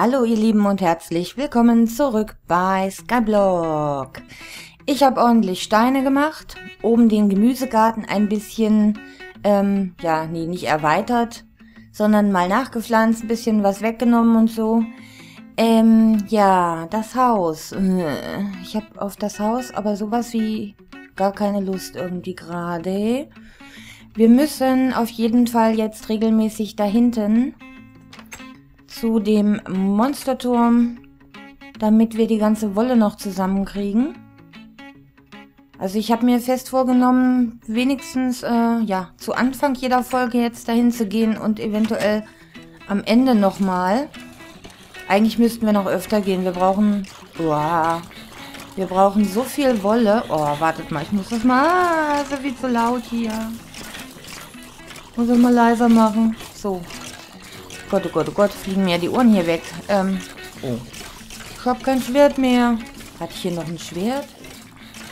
Hallo ihr Lieben und herzlich willkommen zurück bei Skyblock. Ich habe ordentlich Steine gemacht, oben den Gemüsegarten ein bisschen, ähm, ja, nee, nicht erweitert, sondern mal nachgepflanzt, ein bisschen was weggenommen und so. Ähm, ja, das Haus. Äh, ich habe auf das Haus aber sowas wie gar keine Lust irgendwie gerade. Wir müssen auf jeden Fall jetzt regelmäßig da hinten zu dem Monsterturm, damit wir die ganze Wolle noch zusammenkriegen. Also ich habe mir fest vorgenommen, wenigstens äh, ja zu Anfang jeder Folge jetzt dahin zu gehen und eventuell am Ende nochmal. Eigentlich müssten wir noch öfter gehen. Wir brauchen... Wow, wir brauchen so viel Wolle. Oh, wartet mal, ich muss das mal... Ah, ja viel zu laut hier. Muss ich mal leiser machen. So, Gott, oh Gott, oh Gott, fliegen mir die Ohren hier weg. Ähm, oh. Ich hab kein Schwert mehr. Hatte ich hier noch ein Schwert?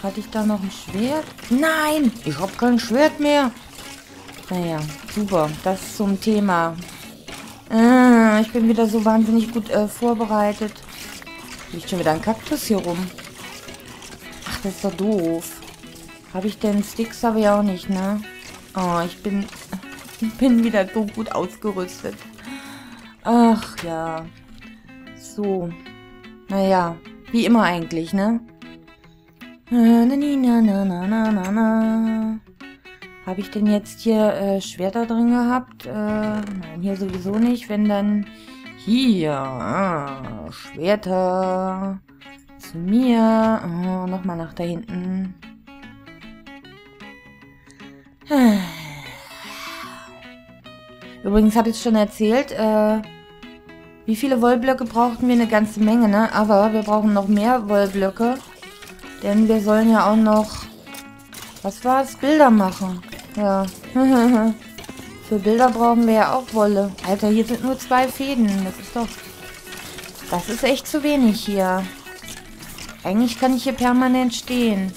Hatte ich da noch ein Schwert? Nein, ich hab kein Schwert mehr. Naja, super. Das zum Thema. Äh, ich bin wieder so wahnsinnig gut äh, vorbereitet. Liegt schon wieder ein Kaktus hier rum. Ach, das ist doch doof. Habe ich denn Sticks? Habe ich auch nicht, ne? Oh, ich bin, bin wieder so gut ausgerüstet. Ach ja. So. Naja, wie immer eigentlich, ne? Habe ich denn jetzt hier äh, Schwerter drin gehabt? Äh, nein, hier sowieso nicht. Wenn dann hier ah, Schwerter zu mir. Oh, Nochmal nach da hinten. Übrigens habe ich es schon erzählt. Äh, wie viele Wollblöcke brauchten wir? Eine ganze Menge, ne? Aber wir brauchen noch mehr Wollblöcke. Denn wir sollen ja auch noch... Was war es? Bilder machen. Ja. Für Bilder brauchen wir ja auch Wolle. Alter, hier sind nur zwei Fäden. Das ist doch... Das ist echt zu wenig hier. Eigentlich kann ich hier permanent stehen.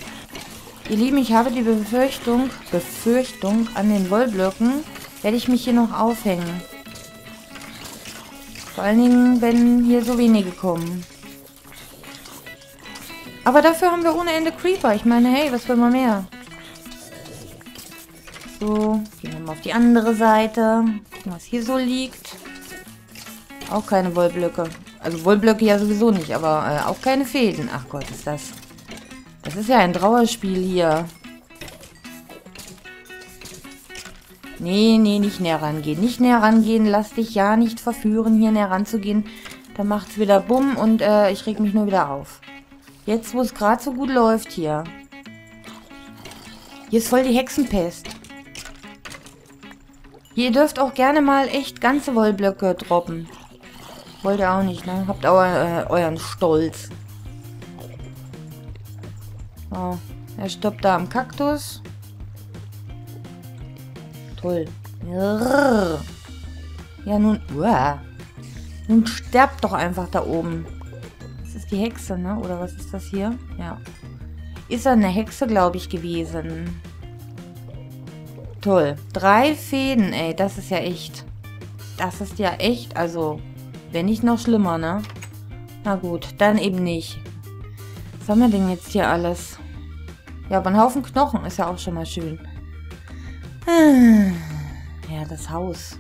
Ihr Lieben, ich habe die Befürchtung... Befürchtung an den Wollblöcken werde ich mich hier noch aufhängen. Vor allen Dingen, wenn hier so wenige kommen. Aber dafür haben wir ohne Ende Creeper. Ich meine, hey, was will man mehr? So, gehen wir mal auf die andere Seite. Gucken, was hier so liegt. Auch keine Wollblöcke. Also Wollblöcke ja sowieso nicht, aber äh, auch keine Fäden. Ach Gott, ist das... Das ist ja ein Trauerspiel hier. Nee, nee, nicht näher rangehen. Nicht näher rangehen. Lass dich ja nicht verführen, hier näher ranzugehen. Dann macht's wieder Bumm und äh, ich reg mich nur wieder auf. Jetzt, wo es gerade so gut läuft hier. Hier ist voll die Hexenpest. Ihr dürft auch gerne mal echt ganze Wollblöcke droppen. Wollt ihr auch nicht, ne? Habt auch äh, euren Stolz. Oh, er stoppt da am Kaktus. Toll. Ja, nun... Nun sterbt doch einfach da oben. Das ist die Hexe, ne? Oder was ist das hier? Ja. Ist er eine Hexe, glaube ich, gewesen. Toll. Drei Fäden, ey. Das ist ja echt... Das ist ja echt, also... Wenn nicht noch schlimmer, ne? Na gut, dann eben nicht. Was haben wir denn jetzt hier alles? Ja, aber ein Haufen Knochen ist ja auch schon mal schön. Ja, das Haus.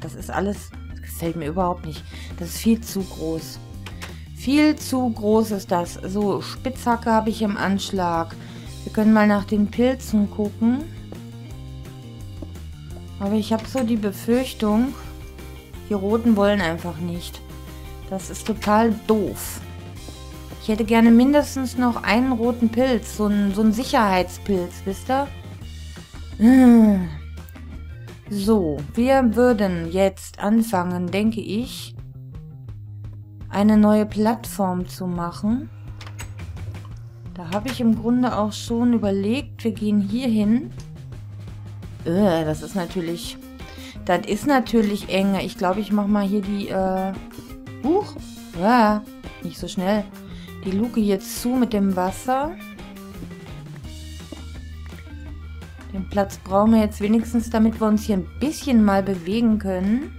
Das ist alles... Das gefällt mir überhaupt nicht. Das ist viel zu groß. Viel zu groß ist das. So, Spitzhacke habe ich im Anschlag. Wir können mal nach den Pilzen gucken. Aber ich habe so die Befürchtung, die Roten wollen einfach nicht. Das ist total doof. Ich hätte gerne mindestens noch einen roten Pilz. So ein, so ein Sicherheitspilz, wisst ihr? So, wir würden jetzt anfangen, denke ich, eine neue Plattform zu machen. Da habe ich im Grunde auch schon überlegt, wir gehen hier hin. Äh, das ist natürlich... Das ist natürlich eng. Ich glaube, ich mache mal hier die... Äh, Huch! Ja, nicht so schnell. Die Luke jetzt zu mit dem Wasser. Platz brauchen wir jetzt wenigstens, damit wir uns hier ein bisschen mal bewegen können.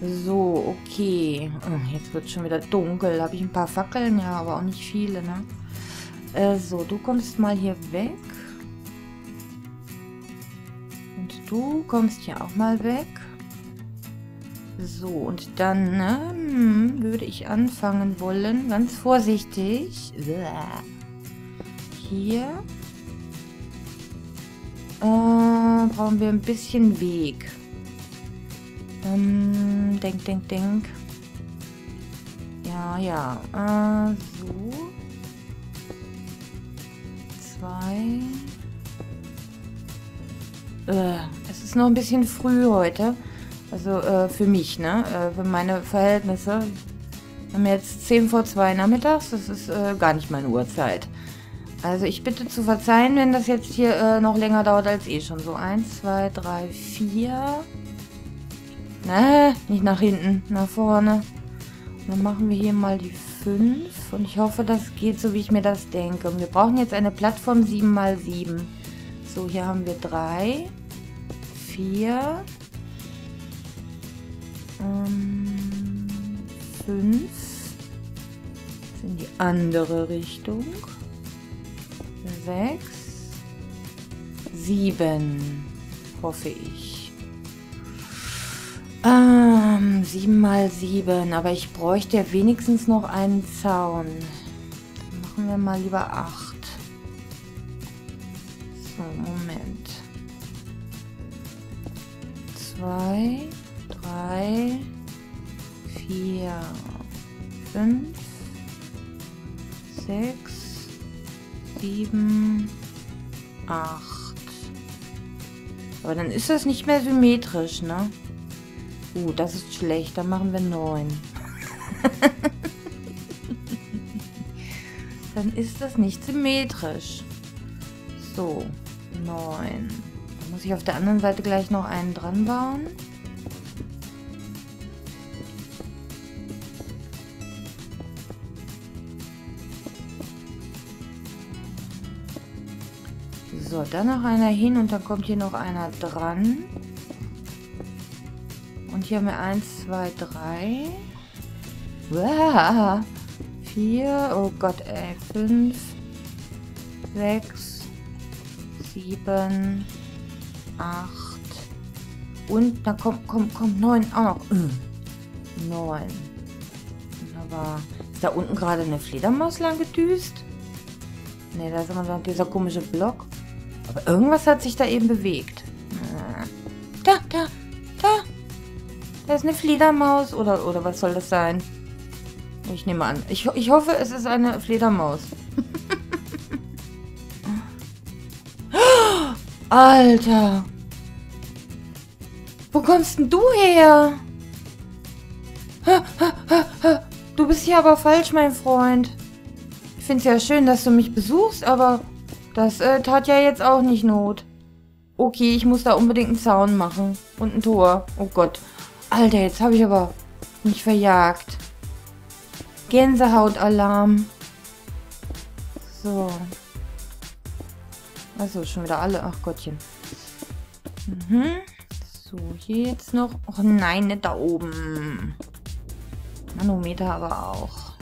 So, okay. Oh, jetzt wird schon wieder dunkel. Habe ich ein paar Fackeln? Ja, aber auch nicht viele, ne? Äh, so, du kommst mal hier weg. Und du kommst hier auch mal weg. So, und dann ne, hm, würde ich anfangen wollen, ganz vorsichtig. Hier. Äh, brauchen wir ein bisschen Weg. Ähm, denk, denk, denk. Ja, ja. Äh, so. Zwei. Äh, es ist noch ein bisschen früh heute. Also äh, für mich, ne? Äh, für meine Verhältnisse. Wir haben jetzt 10 vor 2 nachmittags. Das ist äh, gar nicht meine Uhrzeit. Also ich bitte zu verzeihen, wenn das jetzt hier äh, noch länger dauert als eh schon. So, 1, 2, 3, 4. Ne, nicht nach hinten, nach vorne. Und dann machen wir hier mal die 5. Und ich hoffe, das geht so, wie ich mir das denke. Und wir brauchen jetzt eine Plattform 7x7. So, hier haben wir 3, 4, 5. In die andere Richtung. 6. 7. Hoffe ich. Ähm, 7 mal 7. Aber ich bräuchte ja wenigstens noch einen Zaun. Dann machen wir mal lieber 8. So, Moment. 2, 3, 4, 5, 6, 7, 8. Aber dann ist das nicht mehr symmetrisch, ne? Uh, das ist schlecht. Dann machen wir 9. dann ist das nicht symmetrisch. So, 9. Dann muss ich auf der anderen Seite gleich noch einen dran bauen. So, dann noch einer hin und dann kommt hier noch einer dran. Und hier haben wir 1, 2, 3. Wow. 4, oh Gott, ey. 5, 6, 7, 8. Und da kommt, kommt, kommt 9 auch noch. 9. Wunderbar. Ist da unten gerade eine Fledermaus lang gedüst? Ne, da ist immer noch dieser komische Block. Aber irgendwas hat sich da eben bewegt. Da, da, da. Da ist eine Fledermaus. Oder, oder was soll das sein? Ich nehme an. Ich, ich hoffe, es ist eine Fledermaus. Alter. Wo kommst denn du her? Du bist hier aber falsch, mein Freund. Ich finde es ja schön, dass du mich besuchst, aber das äh, tat ja jetzt auch nicht Not. Okay, ich muss da unbedingt einen Zaun machen. Und ein Tor. Oh Gott. Alter, jetzt habe ich aber mich verjagt. Gänsehautalarm. So. Also schon wieder alle. Ach Gottchen. Mhm. So, hier jetzt noch. Oh nein, nicht da oben. Manometer aber auch.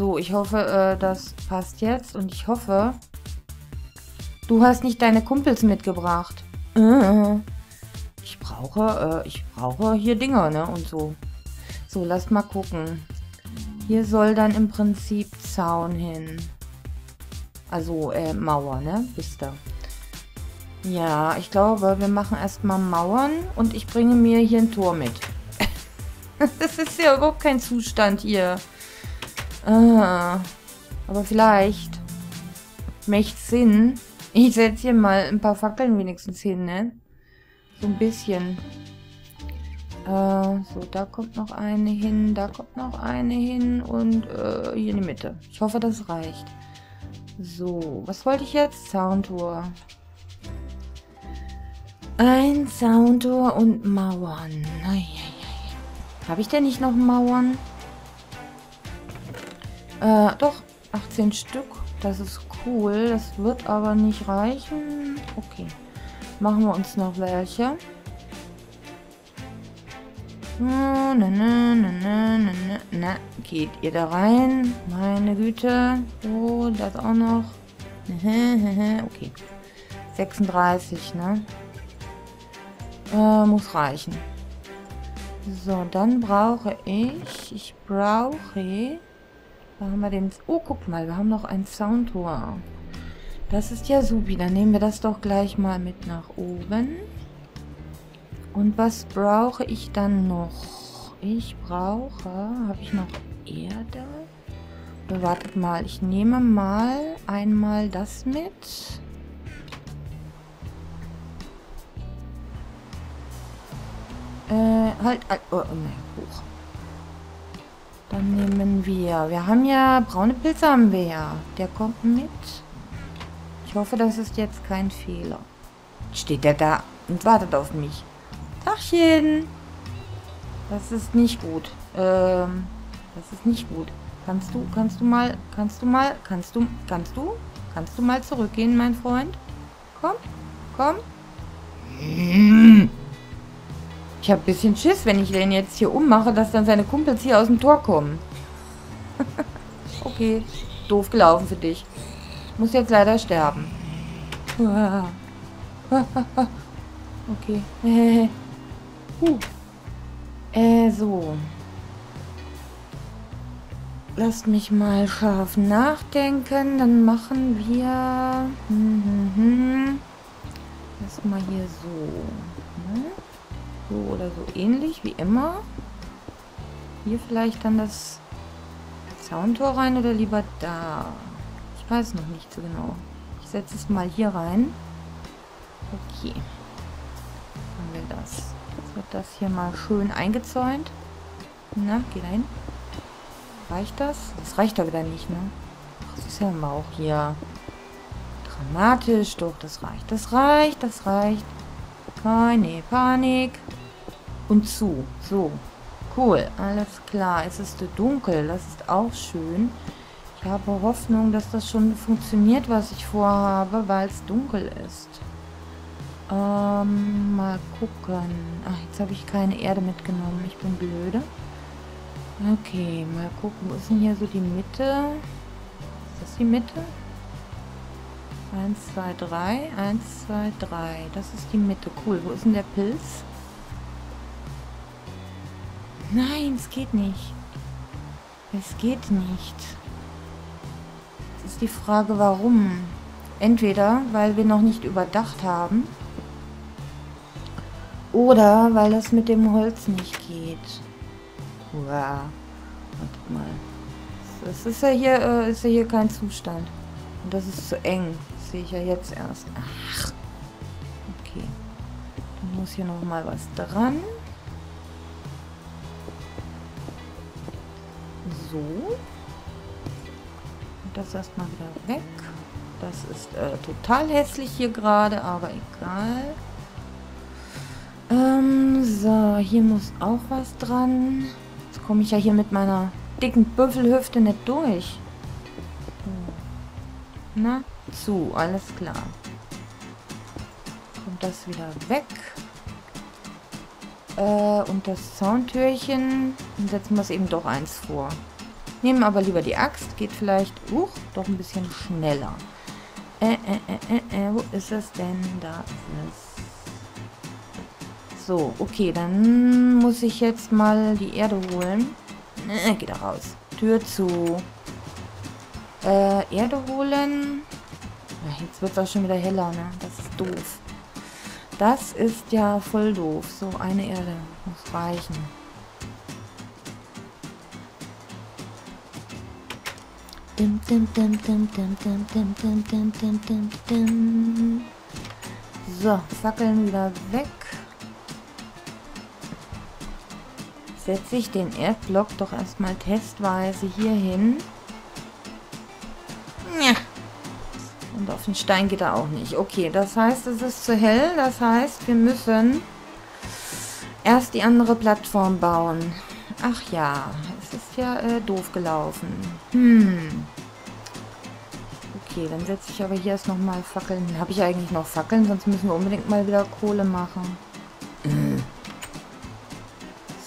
So, ich hoffe, äh, das passt jetzt. Und ich hoffe, du hast nicht deine Kumpels mitgebracht. Äh, ich brauche, äh, ich brauche hier Dinger, ne? Und so. So, lasst mal gucken. Hier soll dann im Prinzip Zaun hin. Also, äh, Mauer, ne? Wisst ihr. Ja, ich glaube, wir machen erstmal Mauern und ich bringe mir hier ein Tor mit. das ist ja überhaupt kein Zustand hier. Ah, aber vielleicht macht Sinn. Ich setze hier mal ein paar Fackeln wenigstens hin, ne? So ein bisschen. Äh, so, da kommt noch eine hin, da kommt noch eine hin und äh, hier in die Mitte. Ich hoffe, das reicht. So, was wollte ich jetzt? Soundtour. Ein Soundtour und Mauern. Habe ich denn nicht noch Mauern? Äh, doch, 18 Stück. Das ist cool. Das wird aber nicht reichen. Okay. Machen wir uns noch welche. Na, na, na, na, na, na. Geht ihr da rein? Meine Güte. Oh, das auch noch. Okay. 36, ne? Äh, muss reichen. So, dann brauche ich... Ich brauche... Da haben wir den... Oh, guck mal, wir haben noch ein Soundtor. Das ist ja supi. Dann nehmen wir das doch gleich mal mit nach oben. Und was brauche ich dann noch? Ich brauche... Habe ich noch Erde? Oder wartet mal. Ich nehme mal einmal das mit. Äh, halt... halt oh, oh, ne, hoch. Dann nehmen wir... Wir haben ja... Braune Pilze haben wir ja. Der kommt mit. Ich hoffe, das ist jetzt kein Fehler. Steht der da und wartet auf mich. Tachchen. Das ist nicht gut. Ähm, das ist nicht gut. Kannst du, kannst du mal, kannst du mal, kannst du, kannst du, kannst du mal zurückgehen, mein Freund? Komm, komm. Habe ein bisschen Schiss, wenn ich den jetzt hier ummache, dass dann seine Kumpels hier aus dem Tor kommen. okay, doof gelaufen für dich. Muss jetzt leider sterben. okay. Huh. Äh, so. Lasst mich mal scharf nachdenken. Dann machen wir... Hm, hm, hm. Erstmal hier so. So oder so ähnlich wie immer. Hier vielleicht dann das Zauntor rein oder lieber da? Ich weiß noch nicht so genau. Ich setze es mal hier rein. Okay. Haben wir das. Jetzt wird das hier mal schön eingezäunt. Na, geh rein. Reicht das? Das reicht doch wieder nicht, ne? Ach, das ist ja immer auch hier dramatisch. Doch, das reicht. Das reicht, das reicht. Keine Panik. Und zu. So. Cool, alles klar. Es ist dunkel, das ist auch schön. Ich habe Hoffnung, dass das schon funktioniert, was ich vorhabe, weil es dunkel ist. Ähm, mal gucken. Ach, jetzt habe ich keine Erde mitgenommen. Ich bin blöde. Okay, mal gucken. Wo ist denn hier so die Mitte? Ist das die Mitte? 1, 2, 3. 1, 2, 3. Das ist die Mitte. Cool. Wo ist denn der Pilz? Nein, es geht nicht. Es geht nicht. Jetzt ist die Frage, warum. Entweder, weil wir noch nicht überdacht haben. Oder weil das mit dem Holz nicht geht. Wow. Warte mal. Das ist ja hier, äh, ist ja hier kein Zustand. Und das ist zu eng. Das sehe ich ja jetzt erst. Ach. Okay. Dann muss hier noch mal was dran. So. Und das erstmal wieder weg. Das ist äh, total hässlich hier gerade, aber egal. Ähm, so, hier muss auch was dran. Jetzt komme ich ja hier mit meiner dicken Büffelhüfte nicht durch. Na, zu, alles klar. Kommt das wieder weg. Äh, und das Zauntürchen. Dann setzen wir es eben doch eins vor. Nehmen aber lieber die Axt. Geht vielleicht, uh, doch ein bisschen schneller. Äh, äh, äh, äh, äh, wo ist es denn? Da ist es. So, okay, dann muss ich jetzt mal die Erde holen. Äh, geht da raus. Tür zu. Äh, Erde holen. Ja, jetzt wird es auch schon wieder heller, ne? Das ist doof. Das ist ja voll doof. So, eine Erde muss reichen. So, Fackeln wieder weg. setze ich den Erdblock doch erstmal testweise hier hin. Und auf den Stein geht er auch nicht. Okay, das heißt, es ist zu hell. Das heißt, wir müssen erst die andere Plattform bauen. Ach ja, es ist ja äh, doof gelaufen. Hm. Okay, dann setze ich aber hier erst nochmal Fackeln. Habe ich eigentlich noch Fackeln? Sonst müssen wir unbedingt mal wieder Kohle machen.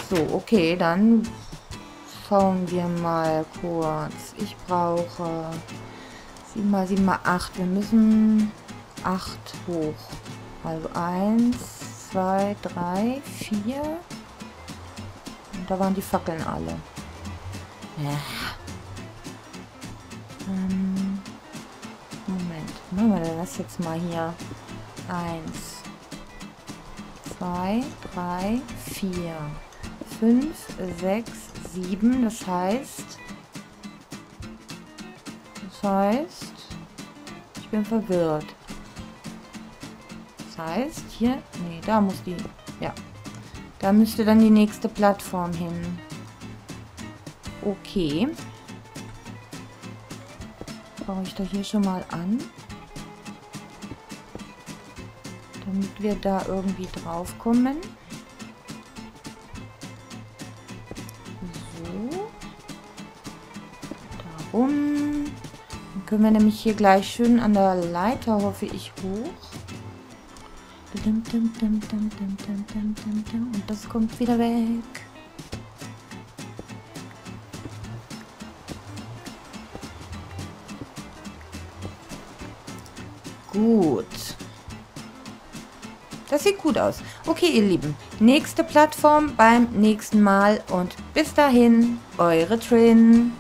So, okay, dann schauen wir mal kurz. Ich brauche 7 mal 7 mal 8. Wir müssen 8 hoch. Also 1, 2, 3, 4. Und da waren die Fackeln alle. Ja. Ähm. Machen wir das jetzt mal hier. 1, 2, 3, 4, 5, 6, 7. Das heißt... Das heißt... Ich bin verwirrt. Das heißt, hier... Nee, da muss die... Ja. Da müsste dann die nächste Plattform hin. Okay. Baue ich da hier schon mal an. Damit wir da irgendwie drauf kommen. So. Darum. Dann können wir nämlich hier gleich schön an der Leiter, hoffe ich, hoch. Und das kommt wieder weg. Gut. Sieht gut aus. Okay, ihr Lieben. Nächste Plattform beim nächsten Mal. Und bis dahin, eure Trin.